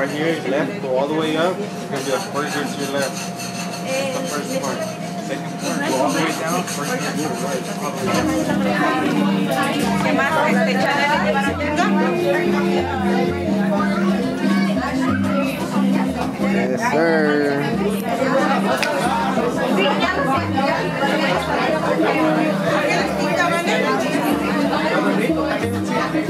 right here, left, go all the way up. It's gonna be like first here to your left. The first part. Second part, go all the way down. First here to your right. All the ¿Sabes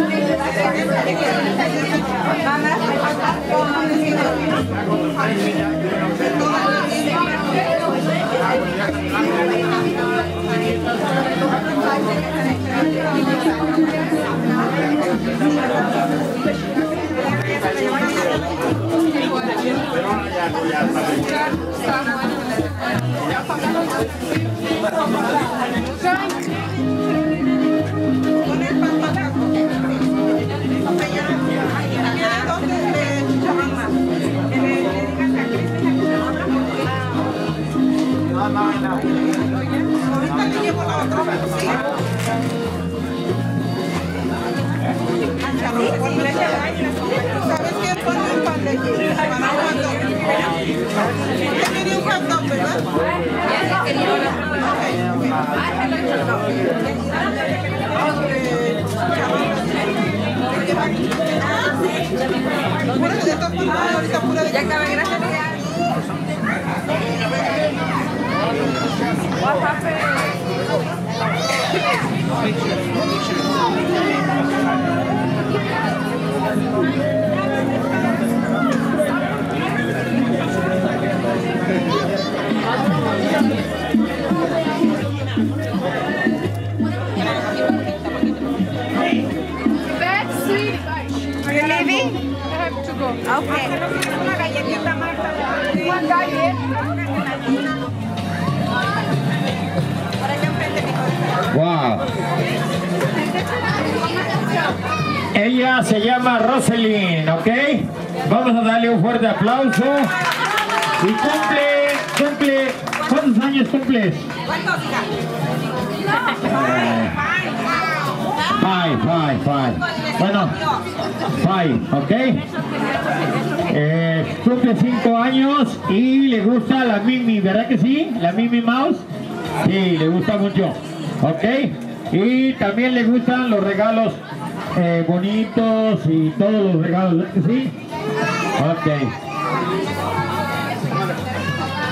Ya gracias. That's Una galletita. One diet. Enfrente, mijo. Wow. Ella se llama Roselyn, ¿ok? Vamos a darle un fuerte aplauso. Y cumple, cumple, ¿cuántos años cumples? ¿Cuántos, hija? Five, five, five. Bueno, five, ¿ok? Eh, cumple cinco años y le gusta la Mimi, ¿verdad que sí? La Mimi Mouse. Sí, le gusta mucho, ¿ok? Y también le gustan los regalos eh, bonitos y todos los regalos, ¿verdad que sí? Ok.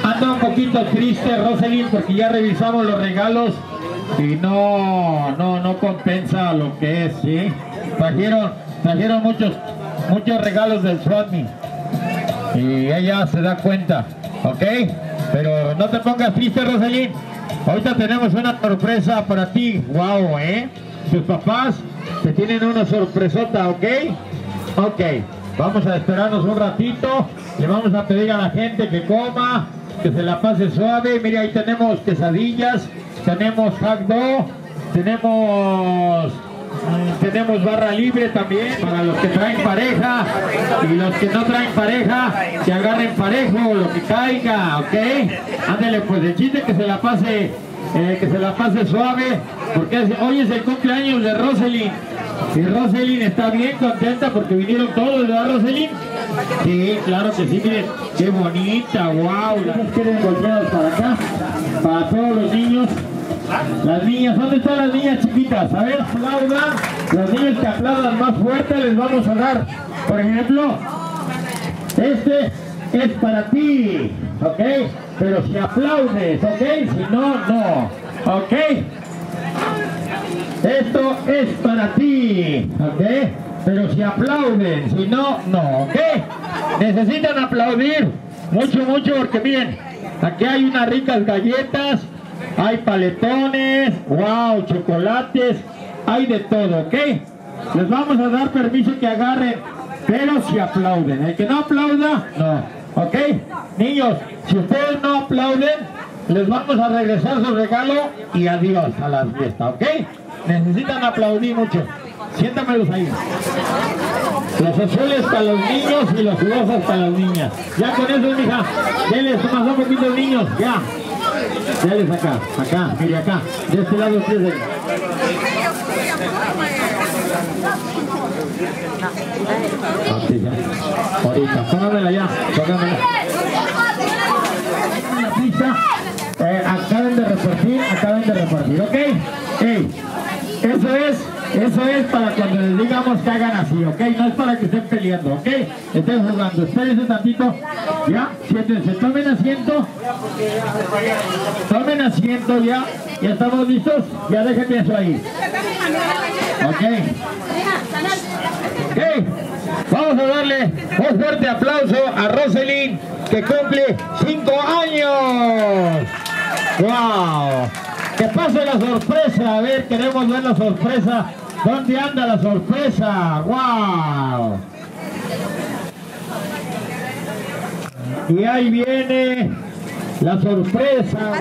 Anda un poquito triste Rosalind porque ya revisamos los regalos y no, no, no compensa lo que es, ¿sí? Trajeron, trajeron muchos, muchos regalos del SWATMI y ella se da cuenta, ¿ok? Pero no te pongas triste Rosalind, ahorita tenemos una sorpresa para ti, wow, ¿eh? Tus papás te tienen una sorpresota, ¿ok? Ok, vamos a esperarnos un ratito, le vamos a pedir a la gente que coma, que se la pase suave, mire ahí tenemos quesadillas, tenemos dog, tenemos tenemos barra libre también para los que traen pareja y los que no traen pareja que agarren parejo lo que caiga, ¿ok? Ándale pues el chiste que se la pase eh, que se la pase suave porque es- hoy es el cumpleaños de Roselyn y Roselyn está bien contenta porque vinieron todos, ¿verdad Roselyn? Sí, claro que sí, miren, qué bonita, wow, quieren volteadas para acá, para todos los niños. Las niñas, ¿dónde están las niñas chiquitas? A ver, aplaudan. Los niños que aplaudan más fuerte les vamos a dar. Por ejemplo, este es para ti, ¿ok? Pero si aplaudes, ¿ok? Si no, no, ¿ok? Esto es para ti, ¿ok? Pero si aplauden, si no, no, ¿ok? Necesitan aplaudir mucho, mucho, porque miren, aquí hay unas ricas galletas, hay paletones, wow, chocolates, hay de todo, ¿ok? Les vamos a dar permiso que agarren, pero si aplauden. El que no aplauda, no, ¿ok? Niños, si ustedes no aplauden, les vamos a regresar su regalo y adiós a la fiesta, ¿ok? Necesitan aplaudir mucho. Siéntamelos ahí. Los azules para los niños y los rosas para las niñas. Ya con eso, mija. Denles más un poquito niños, ya. Denles acá, acá, mire acá. De este lado ustedes. No. tantito. Póngamela ya, póngamela. La pizza, eh, acaben de repartir, acaben de repartir, ¿ok? Ey, eso es, eso es para cuando les digamos que hagan así, ¿ok? No es para que estén peleando, ¿ok? Estén jugando, espérense tantito, ya, siéntense, tomen asiento, tomen asiento ya, ya estamos listos, ya déjenme eso ahí, ¿ok? Ok, vamos a darle un fuerte aplauso a Roselyn que cumple cinco años. ¡Wow! Que pase la sorpresa, a ver, queremos ver la sorpresa. ¿Dónde anda la sorpresa? ¡Wow! Y ahí viene la sorpresa.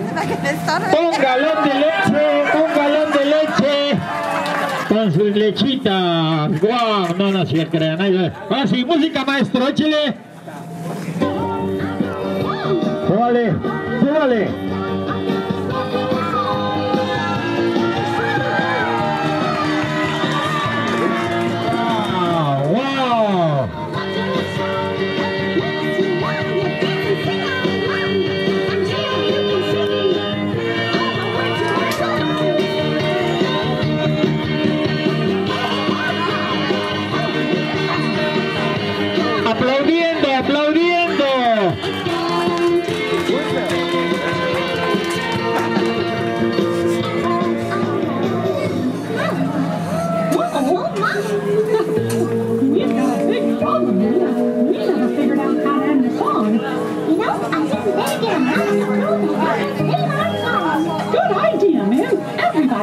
Un galón de leche, un galón de leche con sus lechitas. ¡Wow! No, no se crean. Ahí va. Ahora sí, música maestro, échale. Súbale, súbale.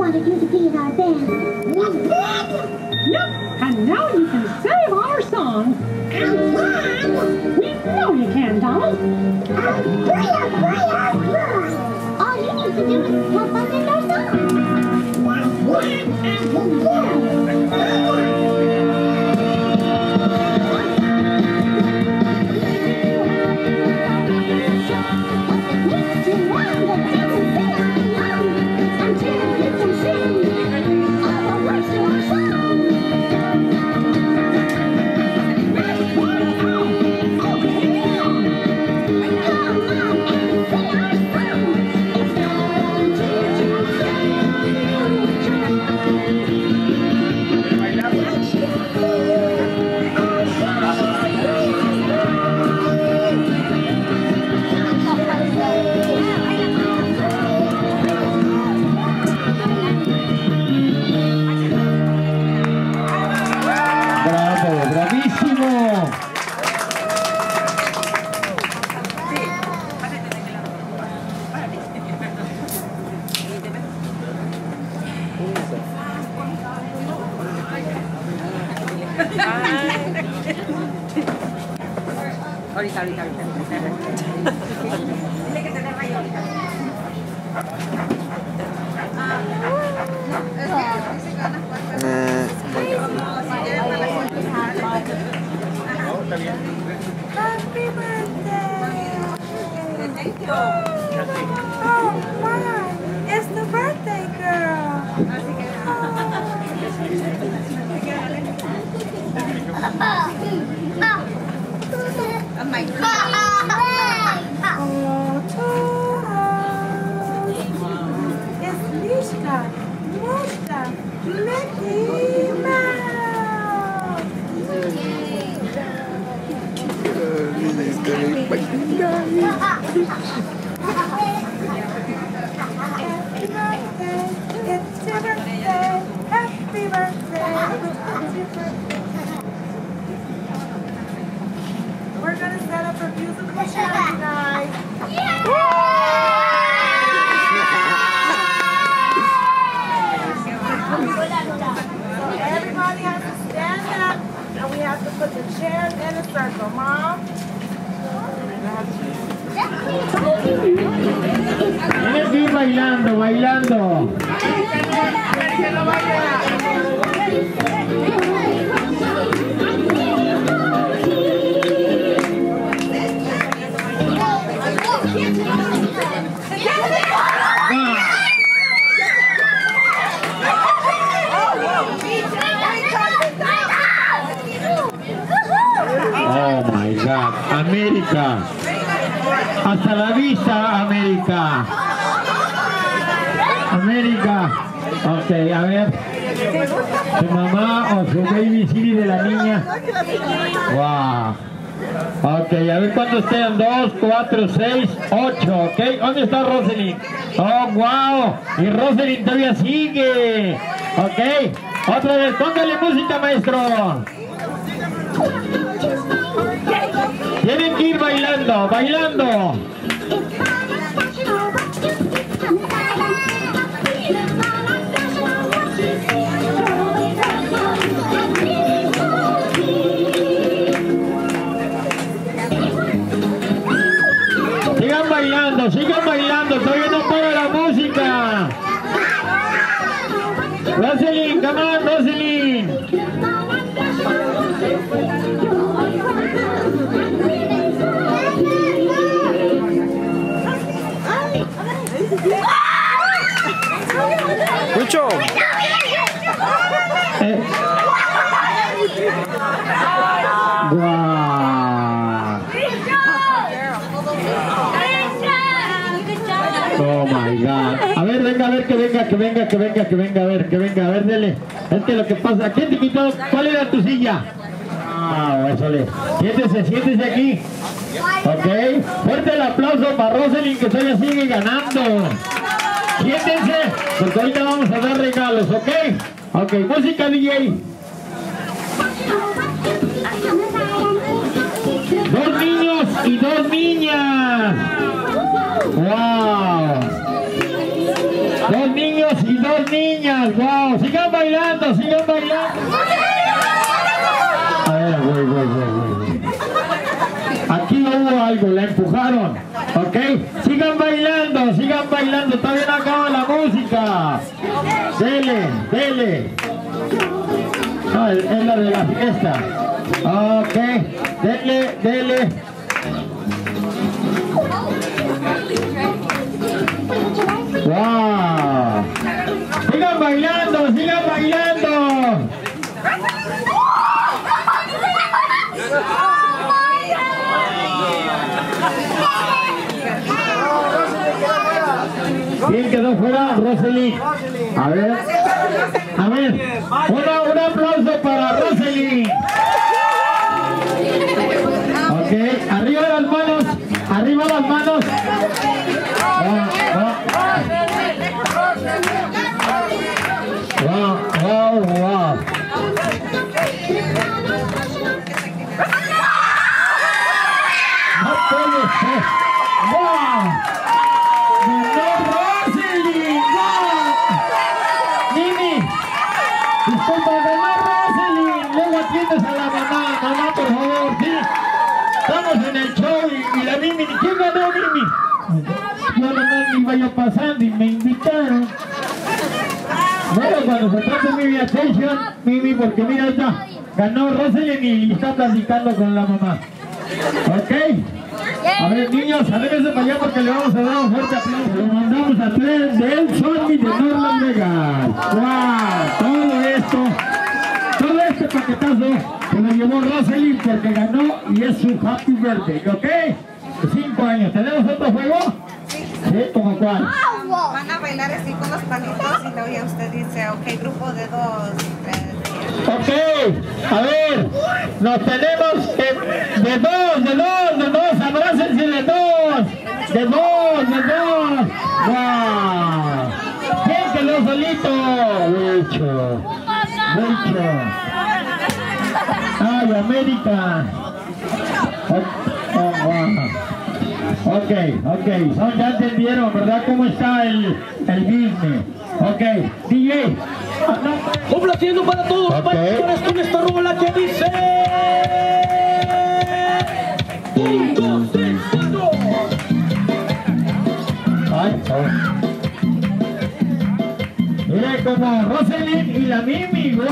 wanted you to be in our band. Band. Yep, and now you can save Oh, bailando, bailando. Oh my God. América. Hasta la vista, América. América. Ok, a ver. Su mamá o su baby city de la niña. Wow. Ok, a ver cuántos quedan. Dos, cuatro, seis, ocho. Ok, ¿dónde está Roselyn? Oh, wow. Y Roselyn todavía sigue. Ok, otra vez, póngale música, maestro. Tienen que ir bailando, bailando. Oh my God. A ver, venga, a ver, que venga, que venga, que venga, que venga, a ver, que venga, a ver, dele. Es lo que pasa, ¿quién te quitó? ¿Cuál era tu silla? Ah, eso le. Siéntese, siéntese aquí. Ok. Fuerte el aplauso para Roselyn que todavía sigue ganando. Siéntense, porque ahorita vamos a dar regalos, ¿ok? Ok, música DJ. Dos niños y dos niñas. Wow. Dos niños y dos niñas. Wow. Sigan bailando, sigan bailando. A ver, voy, voy, voy, voy. Aquí hubo algo, la empujaron. ¿Ok? Sigan bailando, sigan bailando. Todavía no acaba la música. Dele, dele. No, es la de la fiesta. Ok. Dele, dele. ¡Wow! ¡Sigan bailando! Rosely. A ver. A ver. Una- un aplauso para Rosely. Trata de Mimi Attention, Mimi, porque mira, ahí está. Ganó Rosely y está platicando con la mamá. ¿Ok? A ver, niños, aléjense para allá porque le vamos a dar un fuerte aplauso. Lo mandamos a tres del Sony de Norland Vegas. ¡Wow! Todo esto, todo este paquetazo se lo llevó Rosalind porque ganó y es su happy birthday, ¿ok? Cinco años. ¿Tenemos otro juego? Sí, ¿como cuál? Bailar así con los palitos y luego ya usted dice, ok, grupo de dos, tres. Ok, a ver, nos tenemos de dos, de dos, de dos, abrácense de dos, de dos, de dos. ¡Wow! ¿Quién quedó solito? Mucho, mucho. ¡Ay, América! Ok, ok, son, ya entendieron, ¿verdad? ¿Cómo está el, el business? Ok, DJ. no. Complaciendo para todos, bailadores con esta rola que dice. Un, dos, tres, cuatro. Ay, oh. Mire como Roselyn y la Mimi. ¡Wow!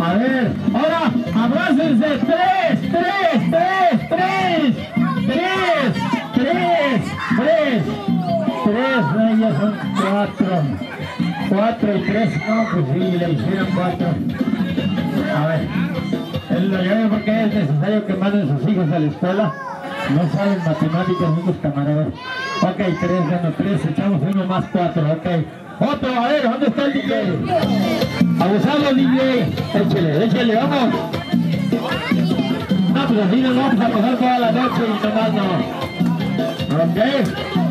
A ver, ahora abrácense. Tres, tres, tres. Tres, ya son cuatro. Cuatro y tres, no, pues sí, le hicieron cuatro. A ver, él lo llama porque es necesario que manden sus hijos a la escuela. No saben matemáticas, muchos camaradas. Ok, tres, bueno, tres, echamos uno más cuatro, ok. Otro, a ver, ¿dónde está el DJ? Abusado DJ, échale, échale, vamos. No, pues así nos vamos a pasar toda la noche y no. Ok.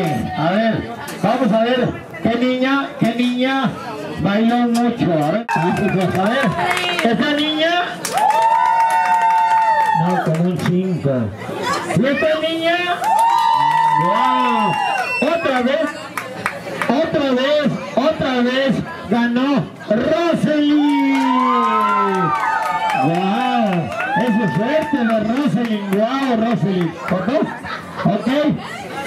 A ver, vamos a ver qué niña, qué niña bailó mucho. A ver, ah, pues, a ver, esta niña. No, con un 5. ¿Y esta niña? Wow. Otra vez, otra vez, otra vez ganó Rosely. ¡Wow! ¡Eso es suerte de Rosalind! ¡Wow, Rosalind! ¿Ok? ¿Ok?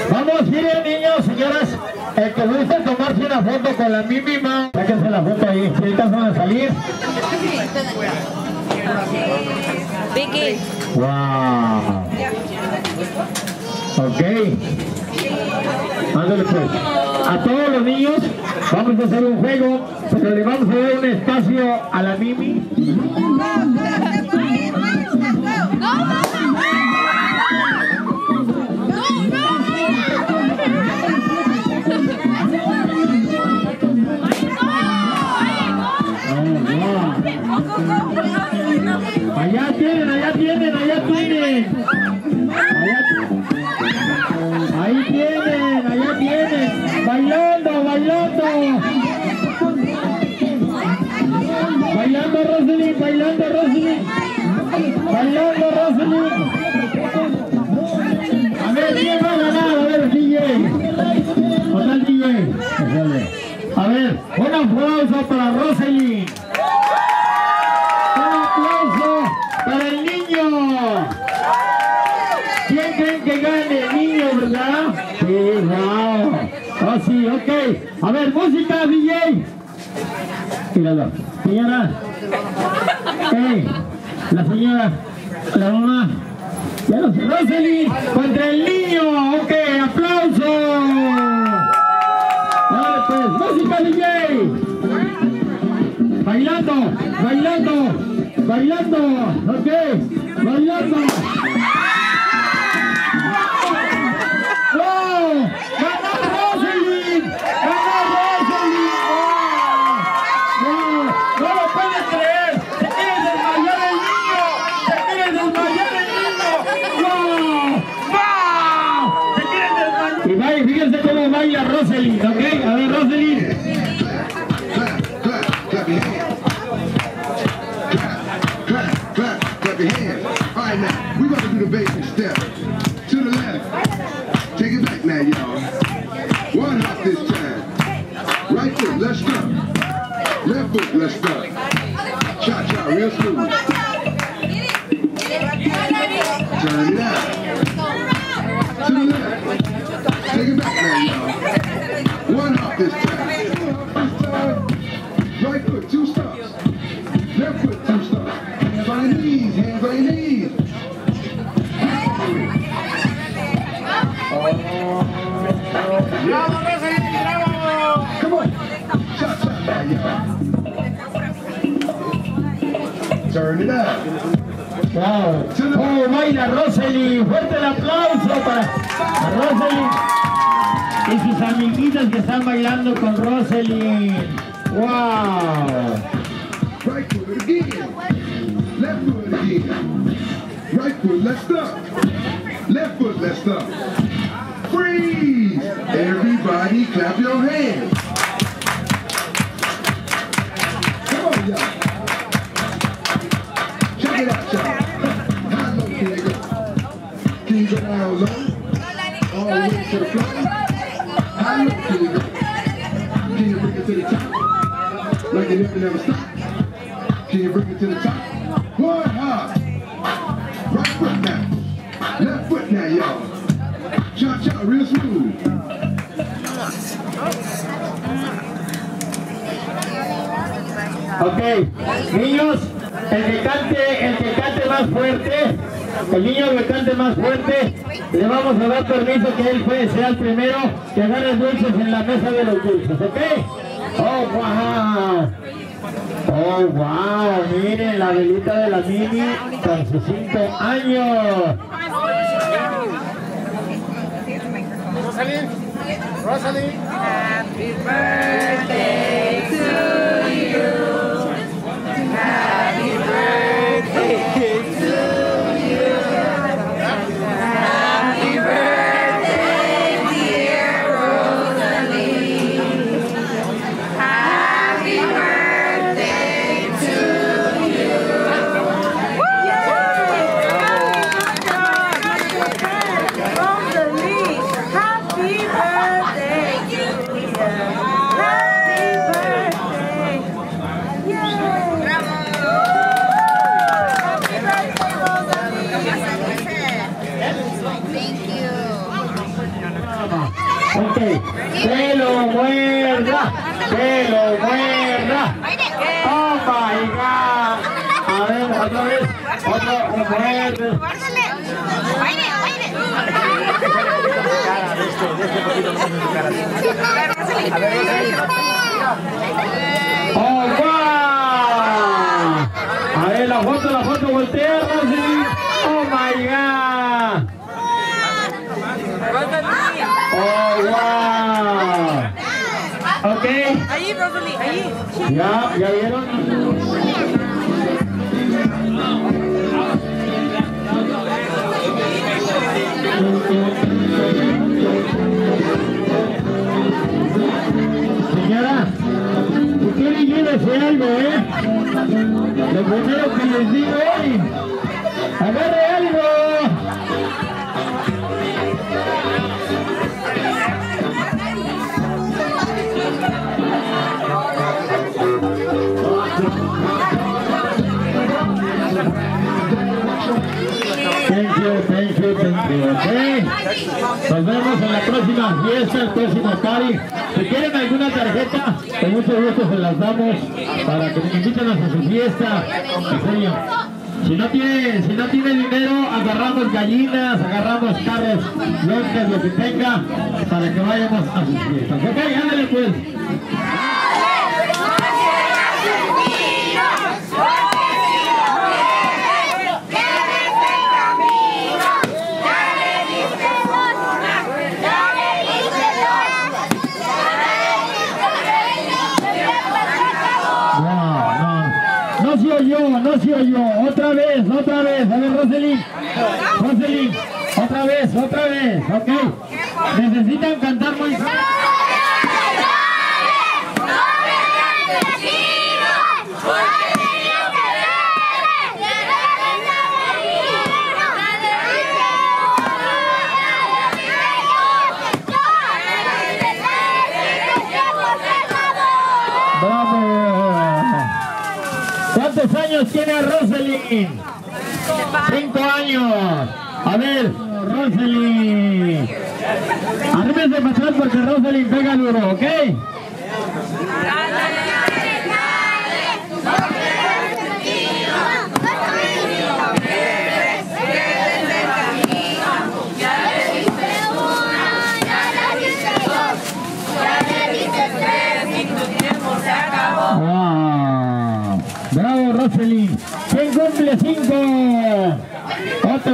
Vamos, miren niños, señoras, el que guste tomarse una foto con la Mimi Ma, sáquense la foto ahí, si ahorita van a salir. Vicky. ¡Wow! Ok. Ándale pues. A todos los niños vamos a hacer un juego, pero le vamos a dar un espacio a la Mimi. A ver, música, DJ. Míralo. Señora. Hey, la señora, la mamá. Ya lo sé. Rosely contra el niño. Ok, aplauso. Pues, música, DJ. Bailando, bailando, bailando, ok, bailando. We about to do the basic step. To the left. Take it back now, y'all. One hop this time. Right foot, let's go. Left foot, let's go. Cha-cha, real smooth. Turn it out. To the left. Take it back now, y'all. Turn it up. Wow. ¡Oh, baila Rosely! ¡Fuerte el aplauso para Rosely! Y sus amiguitas que están bailando con Rosely. ¡Wow! Right foot again. Left foot again. Right foot, let's stop. Left foot, let's stop. Freeze! Everybody clap your hands. Come on, y'all. Check it out, y'all. Can you go? Can down low? All the way to the floor? How low can you go? Can you bring it to the top? Like it never, never stopped? Can you bring it to the top? Ok, niños, el que cante, el que cante más fuerte, el niño que cante más fuerte, le vamos a dar permiso que él fue, sea el primero que agarre dulces en la mesa de los dulces, ¿ok? Oh, wow. Oh, wow, miren la velita de la mini con sus cinco años. Rosalind, Rosalind. Happy Happy birthday. Que lo muerda, que lo muerda. Oh my god. A ver, otra vez, otra, un muerde. Oh wow. A ver, la foto, la foto, voltea, Rosy. Oh my god. Oh wow. Ok. Ahí, Rosalie, ahí. Ya, ya vieron. Señora, si quieren llévese algo, ¿eh? Lo primero que les digo hoy, agarre ok. Nos vemos en la próxima fiesta, el próximo party. Si quieren alguna tarjeta, con mucho gusto se las damos para que nos inviten a su fiesta. Si no tiene, si no tiene dinero, agarramos gallinas, agarramos carros, lo que tenga, para que vayamos a sus fiestas. Ok, ándale pues. No, no, no se se oyó. Otra vez, otra vez. A ver, Roselín. Roselín, otra vez, otra vez. Ok. Necesitan cantar muy ¡Vamos! ¿Cuántos años tiene Roselyn? Cinco años. A ver, Roselyn. Arrímese para atrás porque Roselyn pega duro, ¿ok?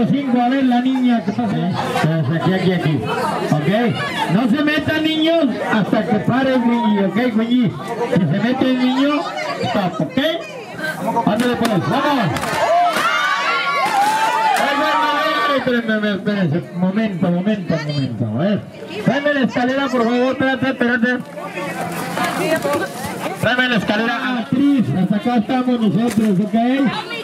5, a ver la niña, ¿qué pasa? aquí, aquí, aquí, ok, no se metan niños hasta que pare el ok, si se mete el niño, stop, ok, ándale vamos. Espérenme, espérense, momento, momento, momento, a ver, la escalera, por favor, espérate, espérate. Tráeme la escalera. Actriz, hasta acá estamos nosotros, ¿ok?